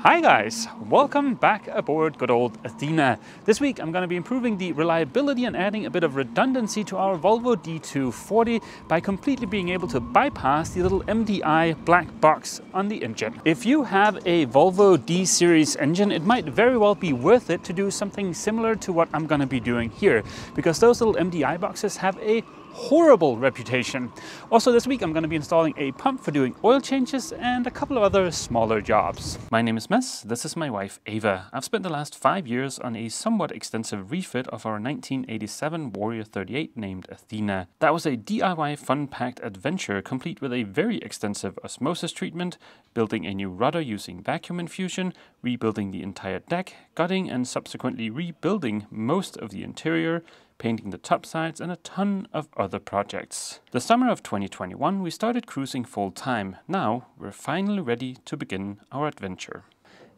Hi guys, welcome back aboard good old Athena. This week I'm going to be improving the reliability and adding a bit of redundancy to our Volvo D240 by completely being able to bypass the little MDI black box on the engine. If you have a Volvo D-Series engine, it might very well be worth it to do something similar to what I'm going to be doing here, because those little MDI boxes have a horrible reputation. Also this week I'm going to be installing a pump for doing oil changes and a couple of other smaller jobs. My name is Mads, this is my wife Ava. I've spent the last five years on a somewhat extensive refit of our 1987 Warrior 38 named Athena. That was a DIY fun-packed adventure complete with a very extensive osmosis treatment, building a new rudder using vacuum infusion, rebuilding the entire deck, gutting and subsequently rebuilding most of the interior, painting the top sides, and a ton of other projects. The summer of 2021 we started cruising full time. Now we're finally ready to begin our adventure.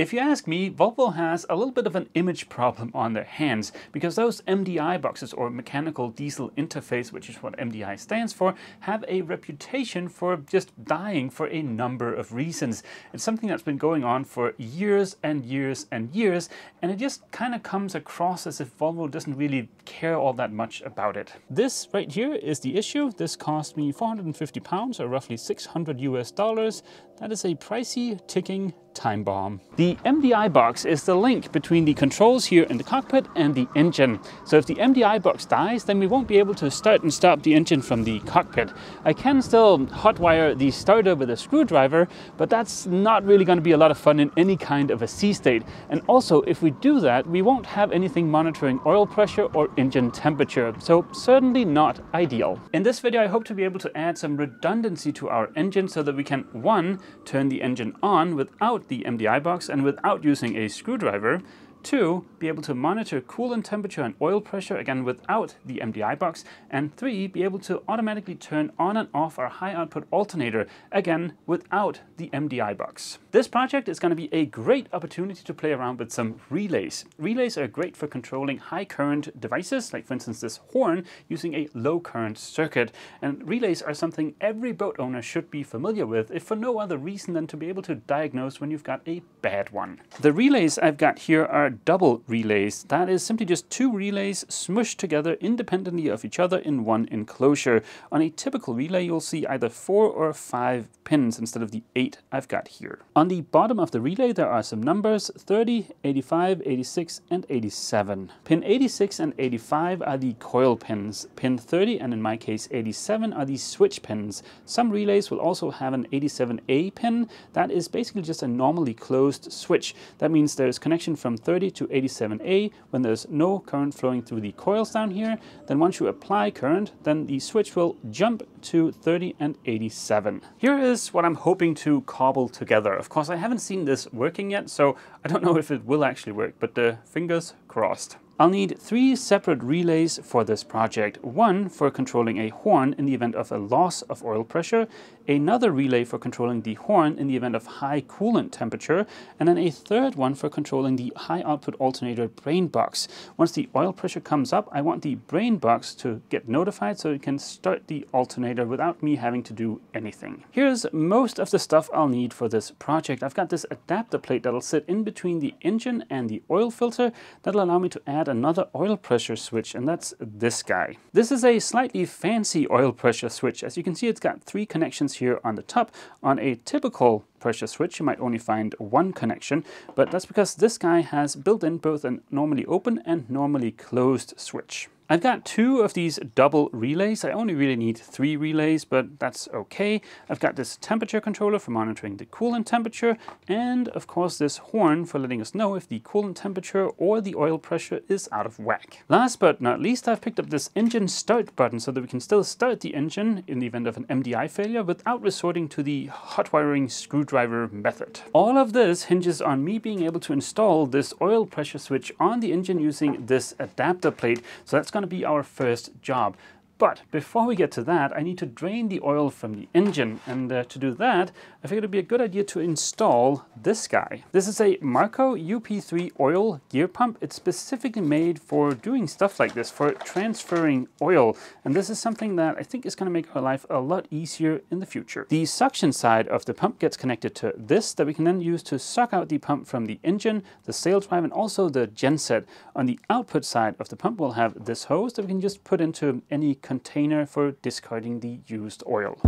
If you ask me, Volvo has a little bit of an image problem on their hands because those MDI boxes or mechanical diesel interface, which is what MDI stands for, have a reputation for just dying for a number of reasons. It's something that's been going on for years and years and years, and it just kind of comes across as if Volvo doesn't really care all that much about it. This right here is the issue. This cost me 450 pounds or roughly 600 US dollars. That is a pricey ticking time bomb. The MDI box is the link between the controls here in the cockpit and the engine. So if the MDI box dies, then we won't be able to start and stop the engine from the cockpit. I can still hotwire the starter with a screwdriver, but that's not really going to be a lot of fun in any kind of a sea state. And also, if we do that, we won't have anything monitoring oil pressure or engine temperature, so certainly not ideal. In this video, I hope to be able to add some redundancy to our engine so that we can, one, turn the engine on without the MDI box and without using a screwdriver. Two, be able to monitor coolant temperature and oil pressure, again without the MDI box. And three, be able to automatically turn on and off our high output alternator, again without the MDI box. This project is going to be a great opportunity to play around with some relays. Relays are great for controlling high current devices, like for instance this horn, using a low current circuit. And relays are something every boat owner should be familiar with, if for no other reason than to be able to diagnose when you've got a bad one. The relays I've got here are double relays. That is simply just two relays smushed together independently of each other in one enclosure. On a typical relay, you'll see either four or five pins instead of the eight I've got here. On the bottom of the relay, there are some numbers 30, 85, 86, and 87. Pin 86 and 85 are the coil pins. Pin 30, and in my case 87, are the switch pins. Some relays will also have an 87A pin. That is basically just a normally closed switch. That means there's connection from 30 30 to 87A when there's no current flowing through the coils down here. Then once you apply current, then the switch will jump to 30 and 87. Here is what I'm hoping to cobble together. Of course, I haven't seen this working yet, so I don't know if it will actually work, but the fingers crossed. I'll need three separate relays for this project. One for controlling a horn in the event of a loss of oil pressure, another relay for controlling the horn in the event of high coolant temperature, and then a third one for controlling the high output alternator brain box. Once the oil pressure comes up, I want the brain box to get notified so it can start the alternator without me having to do anything. Here's most of the stuff I'll need for this project. I've got this adapter plate that'll sit in between the engine and the oil filter that'll allow me to add another oil pressure switch, and that's this guy. This is a slightly fancy oil pressure switch. As you can see, it's got three connections here on the top. On a typical pressure switch, you might only find one connection, but that's because this guy has built in both a normally open and normally closed switch. I've got two of these double relays. I only really need three relays, but that's okay. I've got this temperature controller for monitoring the coolant temperature, and of course this horn for letting us know if the coolant temperature or the oil pressure is out of whack. Last but not least, I've picked up this engine start button so that we can still start the engine in the event of an MDI failure without resorting to the hot wiring screwdriver method. All of this hinges on me being able to install this oil pressure switch on the engine using this adapter plate. So that's going going to be our first job. But before we get to that, I need to drain the oil from the engine. And uh, to do that, I figured it'd be a good idea to install this guy. This is a Marco UP3 oil gear pump. It's specifically made for doing stuff like this, for transferring oil. And this is something that I think is gonna make our life a lot easier in the future. The suction side of the pump gets connected to this that we can then use to suck out the pump from the engine, the sail drive, and also the genset. On the output side of the pump, we'll have this hose that we can just put into any container for discarding the used oil.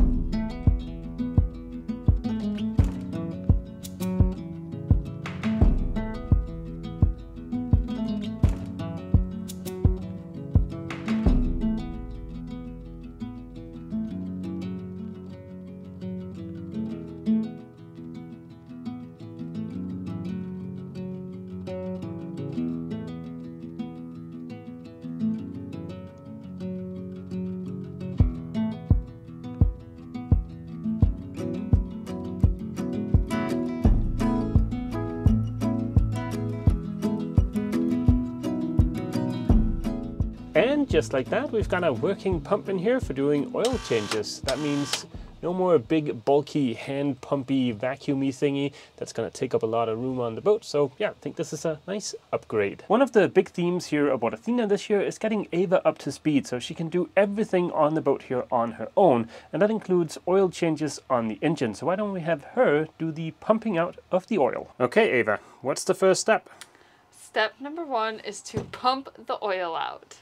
Just like that, we've got a working pump in here for doing oil changes. That means no more big, bulky, hand pumpy, vacuumy thingy that's going to take up a lot of room on the boat. So yeah, I think this is a nice upgrade. One of the big themes here about Athena this year is getting Ava up to speed so she can do everything on the boat here on her own. And that includes oil changes on the engine. So why don't we have her do the pumping out of the oil? Okay, Ava, what's the first step? Step number one is to pump the oil out.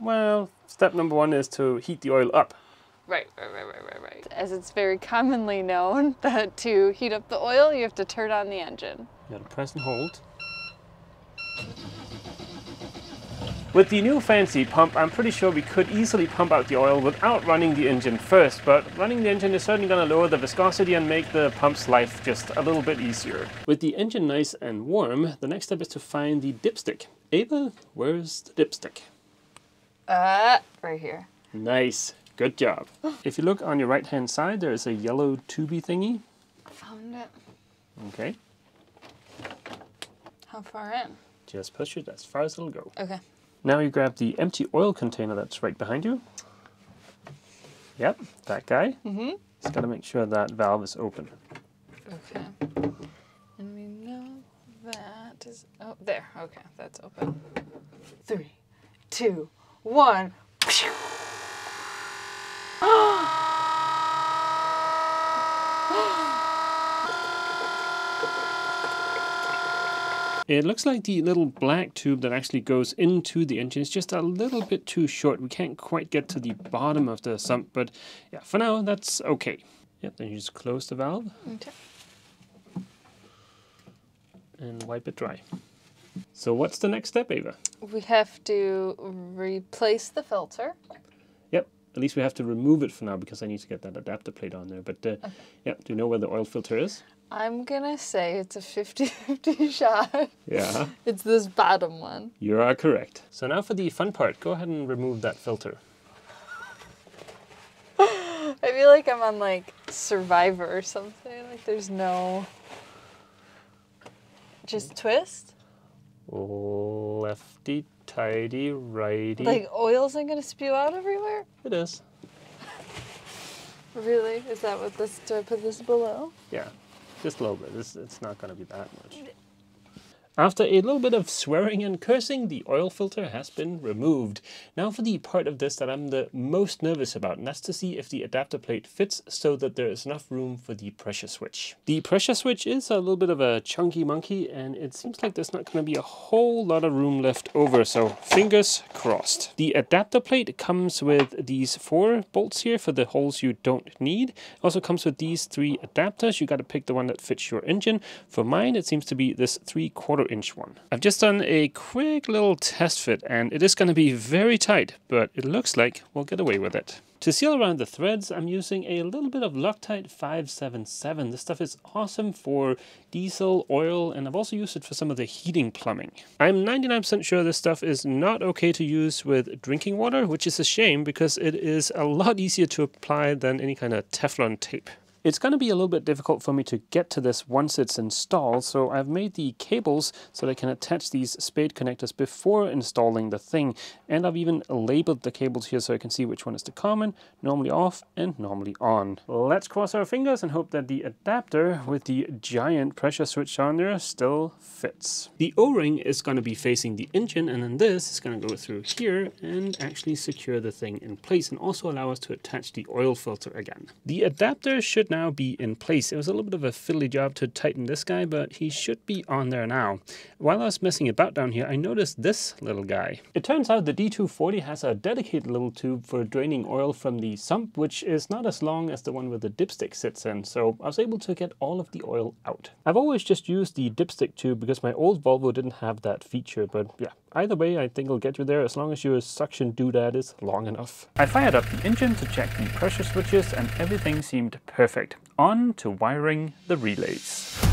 Well, step number one is to heat the oil up. Right, right, right, right, right, right. As it's very commonly known that to heat up the oil, you have to turn on the engine. You gotta press and hold. With the new fancy pump, I'm pretty sure we could easily pump out the oil without running the engine first, but running the engine is certainly going to lower the viscosity and make the pump's life just a little bit easier. With the engine nice and warm, the next step is to find the dipstick. Ava, where's the dipstick? Uh, right here. Nice. Good job. if you look on your right hand side, there is a yellow tubey thingy. Found it. Okay. How far in? Just push it as far as it'll go. Okay. Now you grab the empty oil container that's right behind you. Yep, that guy. Mm-hmm. Just gotta make sure that valve is open. Okay. And we know that is oh there. Okay, that's open. Three, two, one. It looks like the little black tube that actually goes into the engine is just a little bit too short. We can't quite get to the bottom of the sump, but yeah, for now that's okay. Yep, then you just close the valve Okay. and wipe it dry. So what's the next step, Ava? We have to replace the filter. Yep, at least we have to remove it for now because I need to get that adapter plate on there. But uh, yeah, do you know where the oil filter is? I'm gonna say it's a 50-50 shot. Yeah, It's this bottom one. you are correct. So now for the fun part, go ahead and remove that filter. I feel like I'm on like Survivor or something. Like there's no. Just twist. Lefty, tighty, righty. Like oil isn't gonna spew out everywhere. it is. Really? Is that what this? Do I put this below? Yeah, just a little bit. It's, it's not going to be that much. After a little bit of swearing and cursing, the oil filter has been removed. Now for the part of this that I'm the most nervous about, and that's to see if the adapter plate fits so that there is enough room for the pressure switch. The pressure switch is a little bit of a chunky monkey, and it seems like there's not going to be a whole lot of room left over, so fingers crossed. The adapter plate comes with these four bolts here for the holes you don't need. It Also comes with these three adapters. You got to pick the one that fits your engine. For mine, it seems to be this three quarter inch one. I've just done a quick little test fit and it is going to be very tight, but it looks like we'll get away with it. To seal around the threads, I'm using a little bit of Loctite 577. This stuff is awesome for diesel, oil, and I've also used it for some of the heating plumbing. I'm 99% sure this stuff is not okay to use with drinking water, which is a shame because it is a lot easier to apply than any kind of Teflon tape. It's going to be a little bit difficult for me to get to this once it's installed, so I've made the cables so that I can attach these spade connectors before installing the thing. And I've even labeled the cables here so I can see which one is the common, normally off, and normally on. Let's cross our fingers and hope that the adapter with the giant pressure switch on there still fits. The O-ring is going to be facing the engine, and then this is going to go through here and actually secure the thing in place and also allow us to attach the oil filter again. The adapter should now be in place. It was a little bit of a fiddly job to tighten this guy, but he should be on there now. While I was messing about down here, I noticed this little guy. It turns out the D240 has a dedicated little tube for draining oil from the sump, which is not as long as the one where the dipstick sits in, so I was able to get all of the oil out. I've always just used the dipstick tube because my old Volvo didn't have that feature, but yeah, either way I think it'll get you there as long as your suction doodad is long enough. I fired up the engine to check the pressure switches and everything seemed perfect. On to wiring the relays.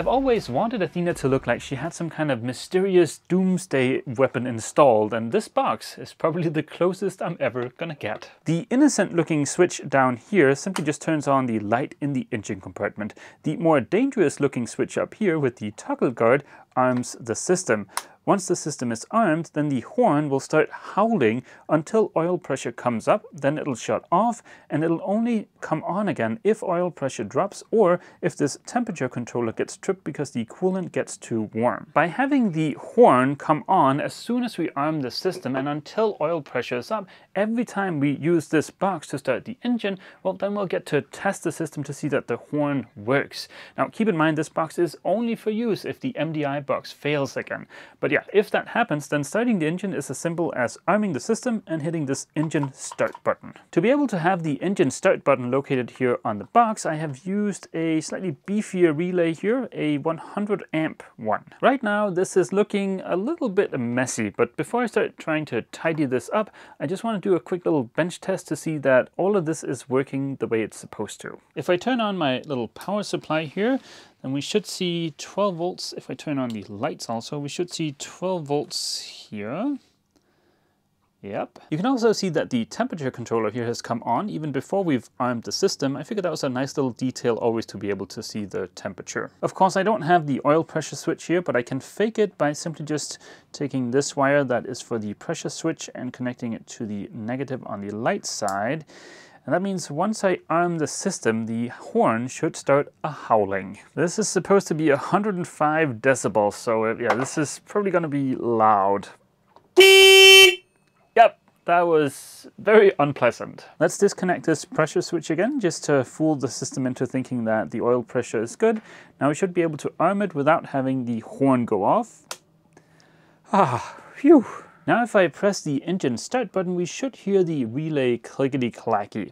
I've always wanted Athena to look like she had some kind of mysterious doomsday weapon installed, and this box is probably the closest I'm ever gonna get. The innocent looking switch down here simply just turns on the light in the engine compartment. The more dangerous looking switch up here with the toggle guard arms the system. Once the system is armed, then the horn will start howling until oil pressure comes up, then it'll shut off, and it'll only come on again if oil pressure drops or if this temperature controller gets tripped because the coolant gets too warm. By having the horn come on as soon as we arm the system and until oil pressure is up, every time we use this box to start the engine, well then we'll get to test the system to see that the horn works. Now keep in mind this box is only for use if the MDI box fails again. But yeah, if that happens, then starting the engine is as simple as arming the system and hitting this engine start button. To be able to have the engine start button located here on the box, I have used a slightly beefier relay here, a 100 amp one. Right now, this is looking a little bit messy, but before I start trying to tidy this up, I just want to do a quick little bench test to see that all of this is working the way it's supposed to. If I turn on my little power supply here, then we should see 12 volts. If I turn on the lights also, we should see 12 volts here. Yep. You can also see that the temperature controller here has come on even before we've armed the system. I figured that was a nice little detail always to be able to see the temperature. Of course, I don't have the oil pressure switch here, but I can fake it by simply just taking this wire that is for the pressure switch and connecting it to the negative on the light side. And that means once I arm the system, the horn should start a howling. This is supposed to be 105 decibels, so uh, yeah, this is probably gonna be loud. Yep, that was very unpleasant. Let's disconnect this pressure switch again, just to fool the system into thinking that the oil pressure is good. Now we should be able to arm it without having the horn go off. Ah, phew. Now if I press the engine start button, we should hear the relay clickety-clacky.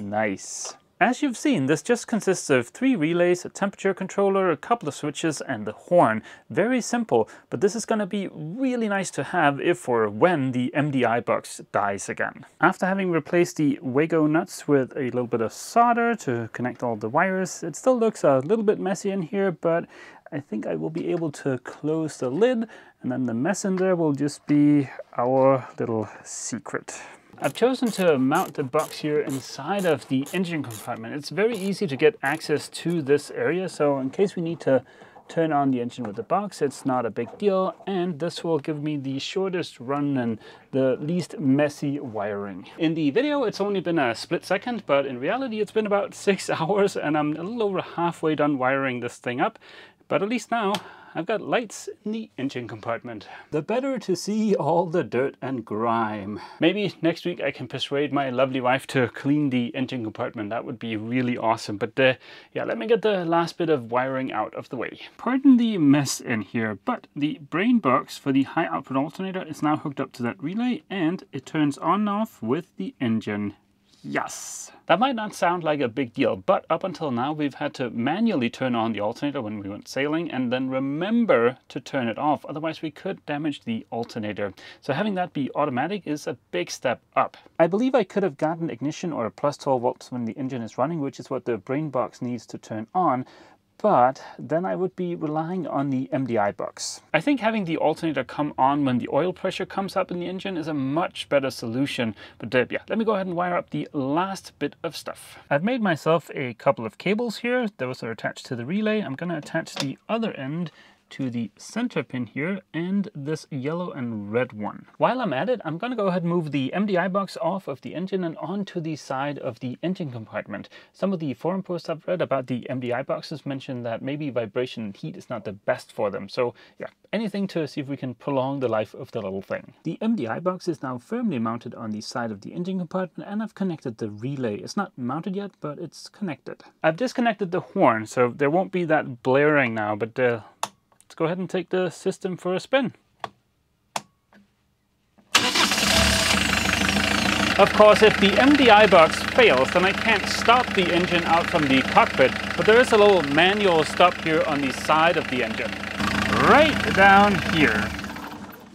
Nice. As you've seen, this just consists of three relays, a temperature controller, a couple of switches, and the horn. Very simple, but this is going to be really nice to have if or when the MDI box dies again. After having replaced the Wago nuts with a little bit of solder to connect all the wires, it still looks a little bit messy in here, but I think I will be able to close the lid and then the mess in there will just be our little secret. I've chosen to mount the box here inside of the engine compartment. It's very easy to get access to this area, so in case we need to turn on the engine with the box, it's not a big deal, and this will give me the shortest run and the least messy wiring. In the video, it's only been a split second, but in reality, it's been about six hours, and I'm a little over halfway done wiring this thing up, but at least now I've got lights in the engine compartment. The better to see all the dirt and grime. Maybe next week I can persuade my lovely wife to clean the engine compartment. That would be really awesome. But uh, yeah, let me get the last bit of wiring out of the way. Pardon the mess in here, but the brain box for the high output alternator is now hooked up to that relay and it turns on and off with the engine Yes. That might not sound like a big deal, but up until now we've had to manually turn on the alternator when we went sailing and then remember to turn it off, otherwise we could damage the alternator. So having that be automatic is a big step up. I believe I could have gotten ignition or a plus 12 volts when the engine is running, which is what the brain box needs to turn on, but then I would be relying on the MDI box. I think having the alternator come on when the oil pressure comes up in the engine is a much better solution. But uh, yeah, let me go ahead and wire up the last bit of stuff. I've made myself a couple of cables here. Those are attached to the relay. I'm going to attach the other end to the center pin here and this yellow and red one. While I'm at it, I'm gonna go ahead and move the MDI box off of the engine and onto the side of the engine compartment. Some of the forum posts I've read about the MDI boxes mention that maybe vibration and heat is not the best for them. So yeah, anything to see if we can prolong the life of the little thing. The MDI box is now firmly mounted on the side of the engine compartment and I've connected the relay. It's not mounted yet, but it's connected. I've disconnected the horn, so there won't be that blaring now, but uh, go ahead and take the system for a spin. Of course, if the MDI box fails, then I can't stop the engine out from the cockpit, but there is a little manual stop here on the side of the engine. Right down here.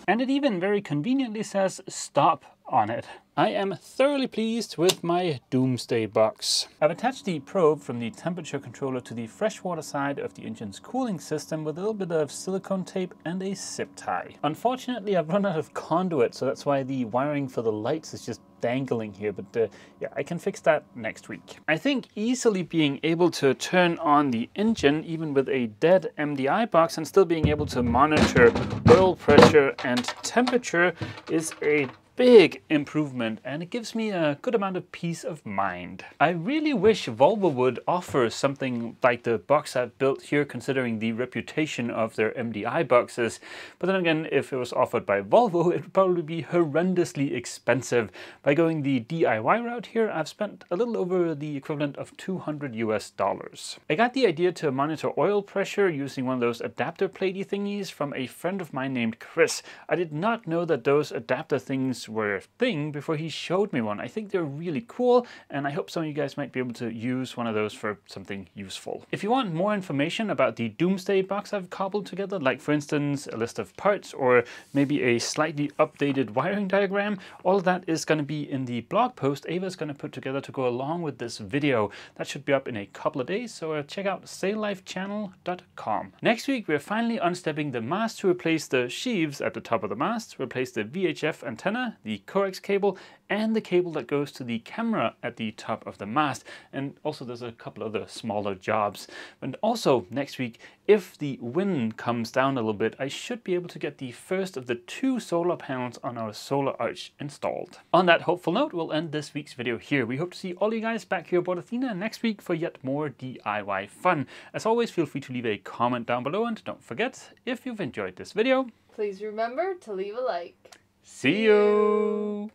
And it even very conveniently says stop on it. I am thoroughly pleased with my Doomsday box. I've attached the probe from the temperature controller to the freshwater side of the engine's cooling system with a little bit of silicone tape and a zip tie. Unfortunately, I've run out of conduit, so that's why the wiring for the lights is just dangling here, but uh, yeah, I can fix that next week. I think easily being able to turn on the engine, even with a dead MDI box, and still being able to monitor oil pressure and temperature is a big improvement and it gives me a good amount of peace of mind. I really wish Volvo would offer something like the box I've built here considering the reputation of their MDI boxes. But then again, if it was offered by Volvo, it would probably be horrendously expensive. By going the DIY route here, I've spent a little over the equivalent of 200 US dollars. I got the idea to monitor oil pressure using one of those adapter platey thingies from a friend of mine named Chris. I did not know that those adapter things were a thing before he showed me one. I think they're really cool and I hope some of you guys might be able to use one of those for something useful. If you want more information about the Doomsday box I've cobbled together, like for instance a list of parts or maybe a slightly updated wiring diagram, all of that is going to be in the blog post Ava's going to put together to go along with this video. That should be up in a couple of days, so uh, check out saillifechannel.com. Next week we're finally unstepping the mast to replace the sheaves at the top of the mast, replace the VHF antenna, the coax cable and the cable that goes to the camera at the top of the mast. And also there's a couple other smaller jobs. And also next week, if the wind comes down a little bit, I should be able to get the first of the two solar panels on our solar arch installed. On that hopeful note, we'll end this week's video here. We hope to see all you guys back here aboard Athena next week for yet more DIY fun. As always, feel free to leave a comment down below and don't forget, if you've enjoyed this video, Please remember to leave a like. See you!